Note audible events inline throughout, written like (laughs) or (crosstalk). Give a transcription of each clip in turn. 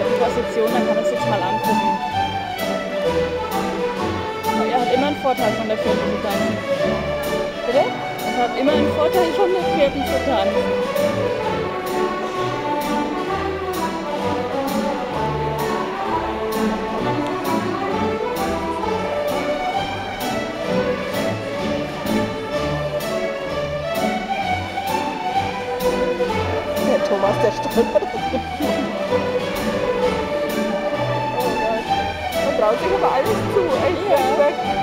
Position, dann kann er sich mal angucken. Aber er hat immer einen Vorteil von der vierten zu tanzen. Bitte? Er hat immer einen Vorteil von der vierten zu tanzen. Man traut sich aber alles zu, echt. Ja. Ja.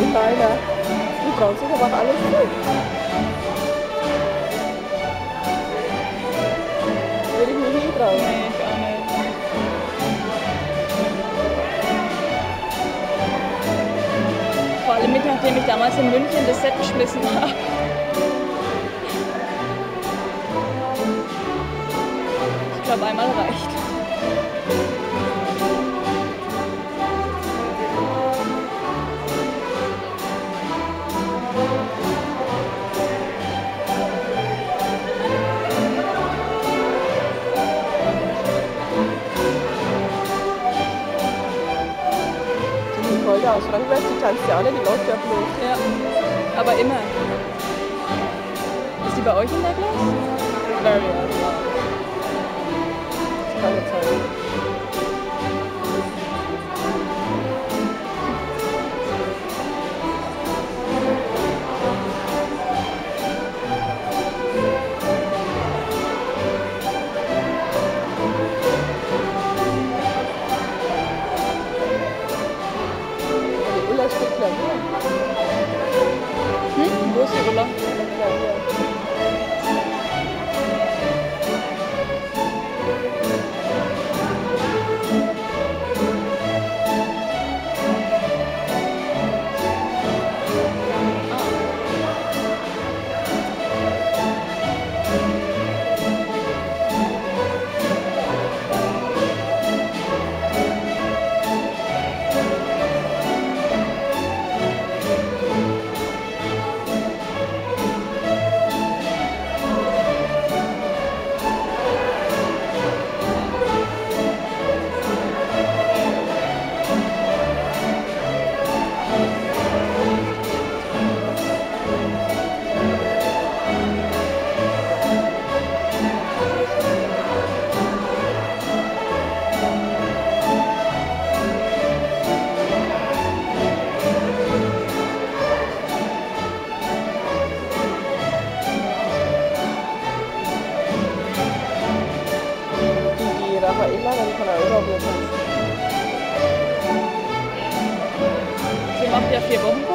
Oder? Ja, ich meine, die aber auch alles zu. Würde ich mich nie trauen. Nee, ich auch nicht. Vor allem mit, nachdem ich damals in München das Set geschmissen (laughs) habe. Ich glaube, einmal reicht. Frankreich, die tanzt ja nicht, die läuft ja bloß. Ja, aber immer. Ist die bei euch in der Klasse? Very well. Das kann nicht sein. 好了。Macht ja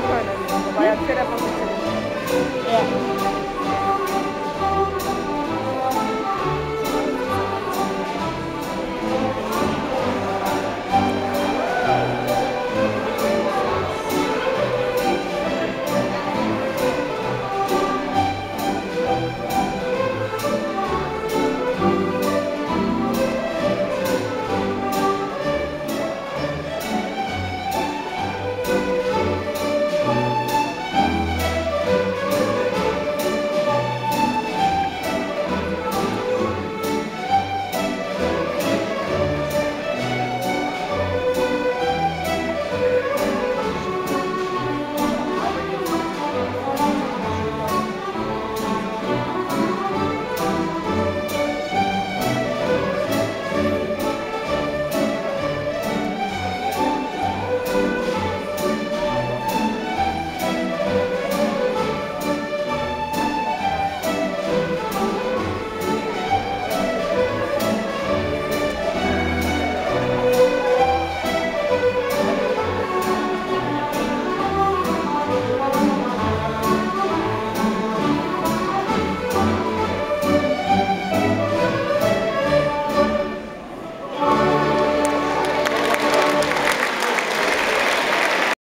Né? Vai Vai ao telefone. É.